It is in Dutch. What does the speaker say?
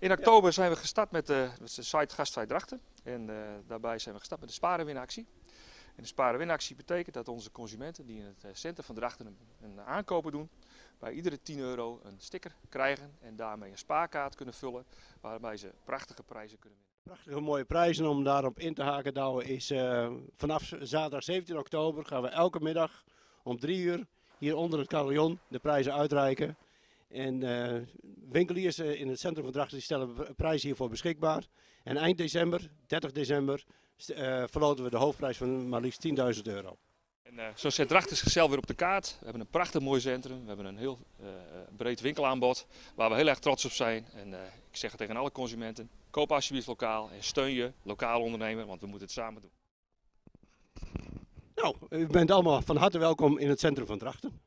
In oktober zijn we gestart met de, met de site Gastvrij Drachten. En eh, daarbij zijn we gestart met de sparenwinactie. En de sparenwinactie betekent dat onze consumenten die in het eh, centrum van Drachten een, een aankopen doen, bij iedere 10 euro een sticker krijgen en daarmee een spaarkaart kunnen vullen waarbij ze prachtige prijzen kunnen winnen. Prachtige mooie prijzen om daarop in te haken. Douwe is eh, vanaf zaterdag 17 oktober gaan we elke middag om 3 uur hier onder het carillon de prijzen uitreiken. En eh, winkeliers eh, in het centrum van Drachten stellen prijzen hiervoor beschikbaar. En eind december, 30 december, eh, verloten we de hoofdprijs van maar liefst 10.000 euro. En zo zet Drachten zichzelf weer op de kaart. We hebben een prachtig mooi centrum. We hebben een heel breed winkelaanbod waar we heel erg trots op zijn. En ik zeg het tegen alle consumenten, koop alsjeblieft lokaal en steun je lokaal ondernemer, want we moeten het samen doen. Nou, u bent allemaal van harte welkom in het centrum van Drachten.